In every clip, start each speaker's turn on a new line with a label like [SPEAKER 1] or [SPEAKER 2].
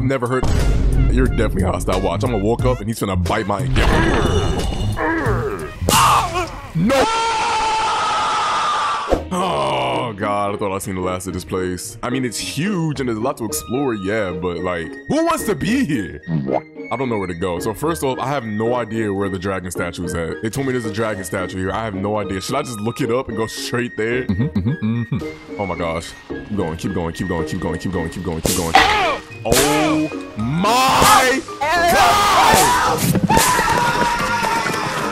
[SPEAKER 1] I've never heard. You're definitely hostile. Watch. I'm gonna walk up and he's gonna bite my. No. Oh god, I thought I'd seen the last of this place. I mean, it's huge and there's a lot to explore, yeah, but like, who wants to be here? I don't know where to go. So first off, I have no idea where the dragon statue is at. They told me there's a dragon statue here. I have no idea. Should I just look it up and go straight there? Mm-hmm, mm-hmm, mm-hmm. Oh my gosh. Keep going, keep going, keep going, keep going, keep going, keep going, keep going. Oh my god!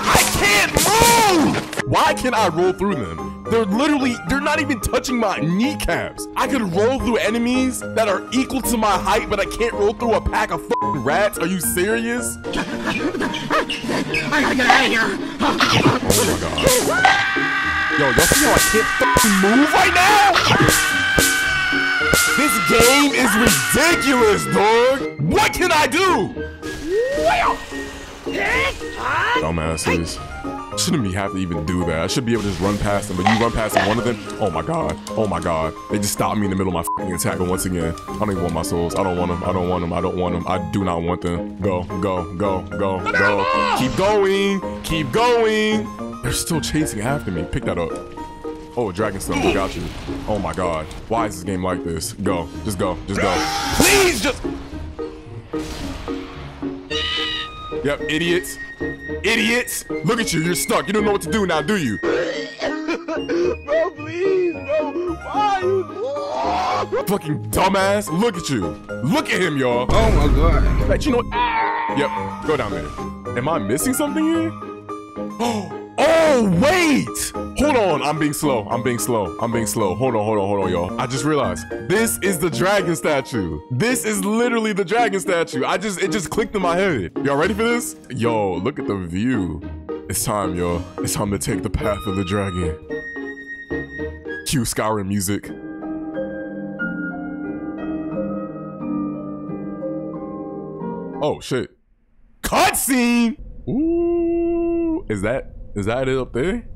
[SPEAKER 1] I can't move! Why can't I roll through them? They're literally, they're not even touching my kneecaps. I could roll through enemies that are equal to my height, but I can't roll through a pack of rats. Are you serious?
[SPEAKER 2] I gotta get out of here.
[SPEAKER 1] Oh my god. Yo, y'all see how I can't move right now? This game is ridiculous, dog. What can I do? Dumbasses. Shouldn't be have to even do that. I should be able to just run past them, but you run past one of them. Oh my god. Oh my god. They just stopped me in the middle of my attack once again. I don't even want my souls. I don't want them. I don't want them. I don't want them. I do not want them. Go, go, go, go, go. Keep going. Keep going. They're still chasing after me. Pick that up. Oh, Dragon Stone, got you. Oh my god. Why is this game like this? Go. Just go. Just go. Please just. Yep, idiots. Idiots! Look at you, you're stuck. You don't know what to do now, do you?
[SPEAKER 2] bro, please, bro. Why you?
[SPEAKER 1] Fucking dumbass. Look at you. Look at him, y'all.
[SPEAKER 2] Oh my god.
[SPEAKER 1] Like, you know Yep, go down there. Am I missing something here? Oh, Oh, wait! Hold on, I'm being slow. I'm being slow. I'm being slow. Hold on, hold on, hold on, y'all. I just realized this is the dragon statue. This is literally the dragon statue. I just, it just clicked in my head. Y'all ready for this? Yo, look at the view. It's time, yo. It's time to take the path of the dragon. Cue Skyrim music. Oh shit. Cutscene! Ooh. Is that is that it up there?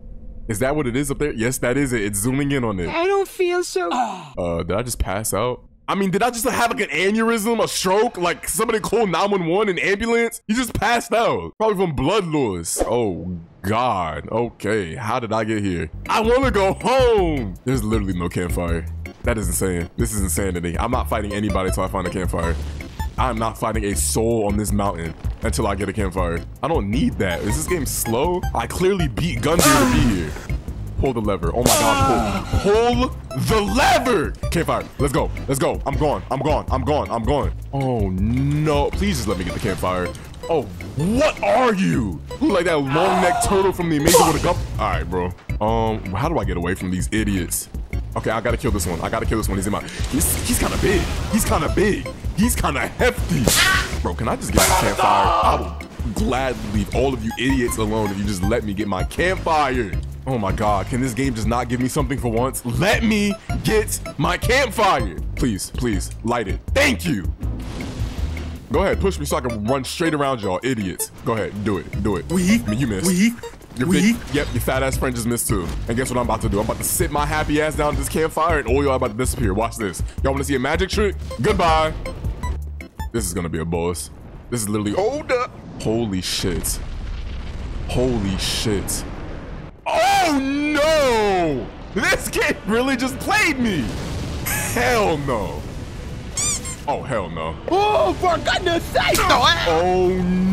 [SPEAKER 1] Is that what it is up there? Yes, that is it. It's zooming in on it.
[SPEAKER 2] I don't feel so.
[SPEAKER 1] Uh, did I just pass out? I mean, did I just have like an aneurysm, a stroke? Like somebody called 911 an ambulance? You just passed out. Probably from blood loss. Oh, God. Okay, how did I get here? I want to go home. There's literally no campfire. That is insane. This is insanity. I'm not fighting anybody until I find a campfire. I'm not fighting a soul on this mountain until I get a campfire. I don't need that. Is this game slow? I clearly beat Gundyr to be here. Pull the lever. Oh my god, pull, pull the lever! Campfire, let's go, let's go. I'm gone, I'm gone, I'm gone, I'm gone. Oh no, please just let me get the campfire. Oh, what are you? Look like that long-necked turtle from the Amazing World of Gump. All right, bro. Um, how do I get away from these idiots? Okay, I gotta kill this one. I gotta kill this one. He's in my. He's he's kind of big. He's kind of big. He's kind of hefty. Bro, can I just get my campfire? I will gladly leave all of you idiots alone if you just let me get my campfire. Oh my god, can this game just not give me something for once? Let me get my campfire. Please, please, light it. Thank you. Go ahead, push me so I can run straight around y'all, idiots. Go ahead, do it, do it.
[SPEAKER 2] We,
[SPEAKER 1] I mean, you missed.
[SPEAKER 2] we,
[SPEAKER 1] Your
[SPEAKER 2] we.
[SPEAKER 1] big, yep, your fat ass friend just missed too. And guess what I'm about to do? I'm about to sit my happy ass down at this campfire and all y'all about to disappear. Watch this. Y'all wanna see a magic trick? Goodbye. This is gonna be a boss. This is literally, hold up. Holy shit. Holy shit. Oh no! This kid really just played me. Hell no. Oh, hell no.
[SPEAKER 2] Oh, for goodness sake!
[SPEAKER 1] Oh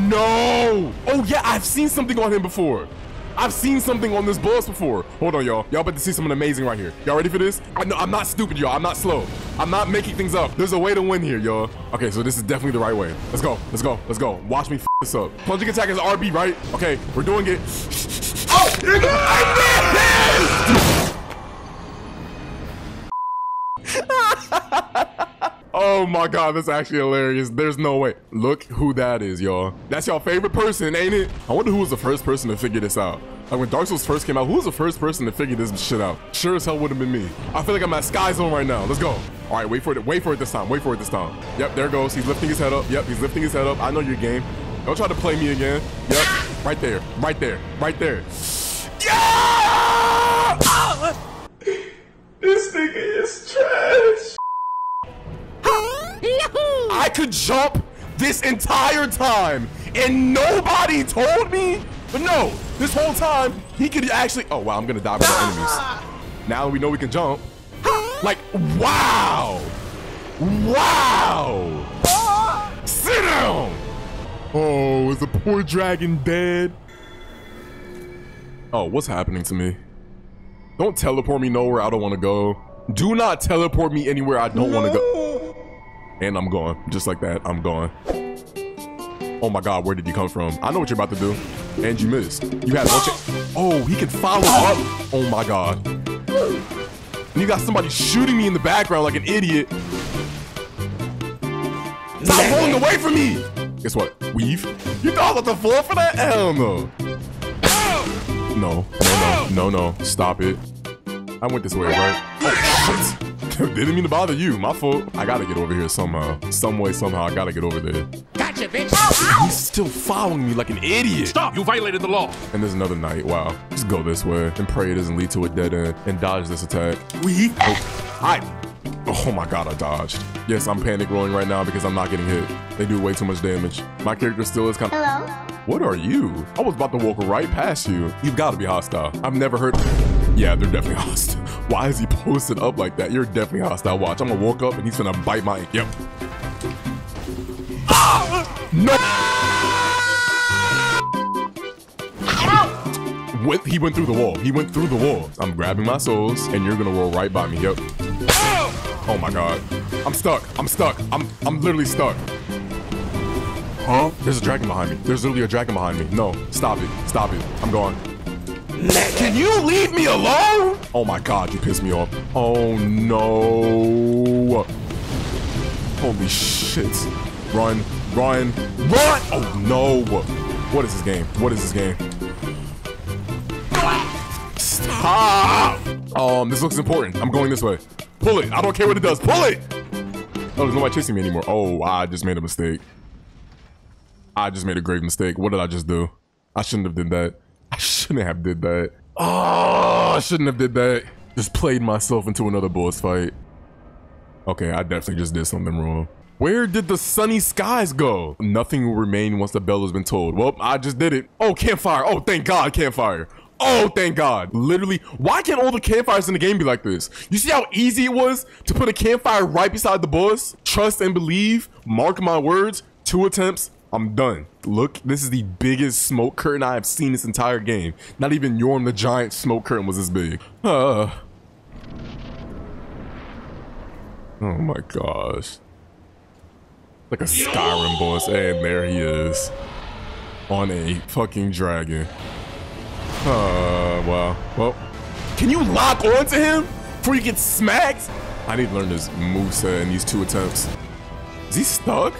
[SPEAKER 1] no! Oh yeah, I've seen something on him before. I've seen something on this boss before. Hold on, y'all. Y'all about to see something amazing right here. Y'all ready for this? I know I'm not stupid, y'all. I'm not slow. I'm not making things up. There's a way to win here, y'all. Okay, so this is definitely the right way. Let's go. Let's go. Let's go. Watch me f this up. Plunging attack is RB, right? Okay, we're doing it. Oh! Oh my god, that's actually hilarious. There's no way. Look who that is, y'all. That's your favorite person, ain't it? I wonder who was the first person to figure this out. Like when Dark Souls first came out, who was the first person to figure this shit out? Sure as hell would have been me. I feel like I'm at Sky Zone right now. Let's go. All right, wait for it. Wait for it this time. Wait for it this time. Yep, there goes. He's lifting his head up. Yep, he's lifting his head up. I know your game. Don't try to play me again. Yep, right there, right there, right there. Yeah!
[SPEAKER 2] This nigga is trash.
[SPEAKER 1] I could jump this entire time and nobody told me? But no, this whole time he could actually. Oh wow, I'm gonna die with our enemies. Now we know we can jump. Like wow, wow. Sit down. Oh, is the poor dragon dead? Oh, what's happening to me? Don't teleport me nowhere I don't want to go. Do not teleport me anywhere I don't want to go. And I'm gone. Just like that, I'm gone. Oh my god, where did you come from? I know what you're about to do. And you missed. You had one chance. Oh, he can follow up. Oh my god. And you got somebody shooting me in the background like an idiot. Stop rolling away from me! Guess what? Weave? You thought I was about to fall for that? Hell no. No, no, no, no, no. Stop it. I went this way, right? Oh, shit. Didn't mean to bother you. My fault. I gotta get over here somehow. Uh, some way, somehow, I gotta get over there.
[SPEAKER 2] Gotcha, bitch.
[SPEAKER 1] He's still following me like an idiot.
[SPEAKER 3] Stop! You violated the law.
[SPEAKER 1] And there's another knight. Wow. Just go this way and pray it doesn't lead to a dead end and dodge this attack. We. Oh, I. Oh my god, I dodged. Yes, I'm panic rolling right now because I'm not getting hit. They do way too much damage. My character still is kind of.
[SPEAKER 4] Hello?
[SPEAKER 1] What are you? I was about to walk right past you. You've got to be hostile. I've never heard. Yeah, they're definitely hostile. Why is he posted up like that? You're definitely hostile. Watch, I'm gonna walk up and he's gonna bite my. Yep. Ah! No! With, he went through the wall. He went through the wall. I'm grabbing my souls, and you're gonna roll right by me. Yep. Oh my god. I'm stuck. I'm stuck. I'm I'm literally stuck. Huh? There's a dragon behind me. There's literally a dragon behind me. No, stop it. Stop it. I'm going. Can you leave me alone? Oh my god, you pissed me off. Oh no. Holy shit. Run, run, run! Oh no! What is this game? What is this game? Stop! Um, this looks important. I'm going this way. Pull it. I don't care what it does. Pull it! Oh, there's nobody chasing me anymore. Oh, I just made a mistake. I just made a grave mistake. What did I just do? I shouldn't have did that. I shouldn't have did that. Oh, I shouldn't have did that. Just played myself into another boss fight. Okay, I definitely just did something wrong. Where did the sunny skies go? Nothing will remain once the bell has been tolled. Well, I just did it. Oh, campfire. Oh, thank God, campfire. Oh, thank God. Literally, why can't all the campfires in the game be like this? You see how easy it was to put a campfire right beside the boss? Trust and believe. Mark my words. Two attempts. I'm done. Look, this is the biggest smoke curtain I have seen this entire game. Not even Yorm the Giant smoke curtain was this big. Uh. Oh my gosh. Like a Skyrim boss, and there he is. On a fucking dragon. Uh, wow. Well, can you lock onto him before you get smacked? I need to learn this moveset in these two attempts. Is he stuck?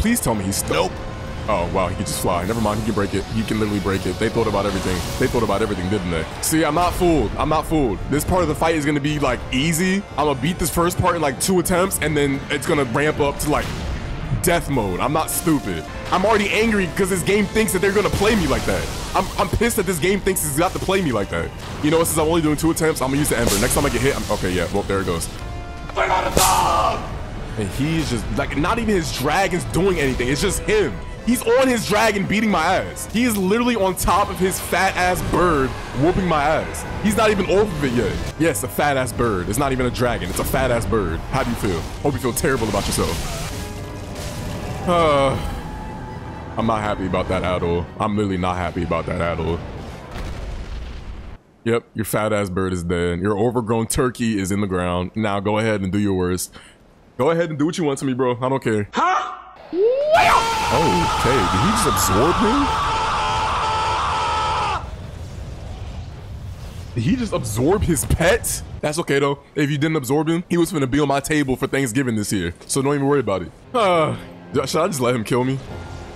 [SPEAKER 1] Please tell me he's stuck. Nope. Oh, wow, he can just fly. Never mind, he can break it. He can literally break it. They thought about everything. They thought about everything, didn't they? See, I'm not fooled. I'm not fooled. This part of the fight is gonna be like easy. I'm gonna beat this first part in like two attempts, and then it's gonna ramp up to like death mode. I'm not stupid. I'm already angry because this game thinks that they're gonna play me like that. I'm, I'm pissed that this game thinks it's got to play me like that. You know, since I'm only doing two attempts, I'm gonna use the Ember. Next time I get hit, I'm, okay, yeah, well, there it goes. And he's just, like, not even his dragon's doing anything. It's just him. He's on his dragon beating my ass. He is literally on top of his fat ass bird whooping my ass. He's not even off of it yet. Yes, a fat ass bird. It's not even a dragon. It's a fat ass bird. How do you feel? Hope you feel terrible about yourself. Uh, I'm not happy about that at all. I'm literally not happy about that at all. Yep, your fat ass bird is dead. Your overgrown turkey is in the ground. Now go ahead and do your worst. Go ahead and do what you want to me, bro. I don't care.
[SPEAKER 2] Huh?
[SPEAKER 1] Okay, did he just absorb him? Did he just absorb his pet? That's okay though. If you didn't absorb him, he was gonna be on my table for Thanksgiving this year. So don't even worry about it. Uh, should I just let him kill me?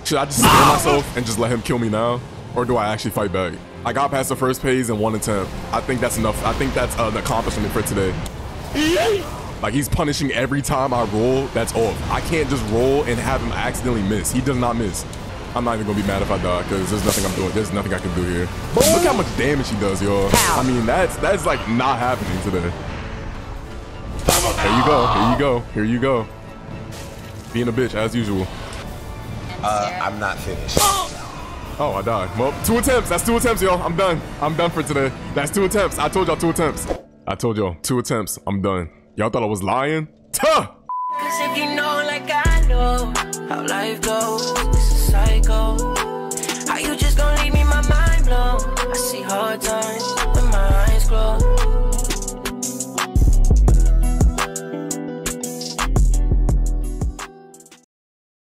[SPEAKER 1] Should I just scare myself and just let him kill me now? Or do I actually fight back? I got past the first phase in one attempt. I think that's enough. I think that's an accomplishment for today. Like he's punishing every time I roll. That's off. I can't just roll and have him accidentally miss. He does not miss. I'm not even gonna be mad if I die because there's nothing I'm doing. There's nothing I can do here. But look how much damage he does, yo. I mean, that's that's like not happening today. Here you go. Here you go. Here you go. Being a bitch as usual.
[SPEAKER 3] Uh, I'm not finished.
[SPEAKER 1] Oh, I died. Well, two attempts. That's two attempts, y'all. I'm done. I'm done for today. That's two attempts. I told y'all two attempts. I told y'all two attempts. I'm done. Y'all thought I was lying? Tuh!
[SPEAKER 4] Cause if you know like I know how life goes, it's a. How you just gonna leave me my mind blown? I see hard times when my eyes.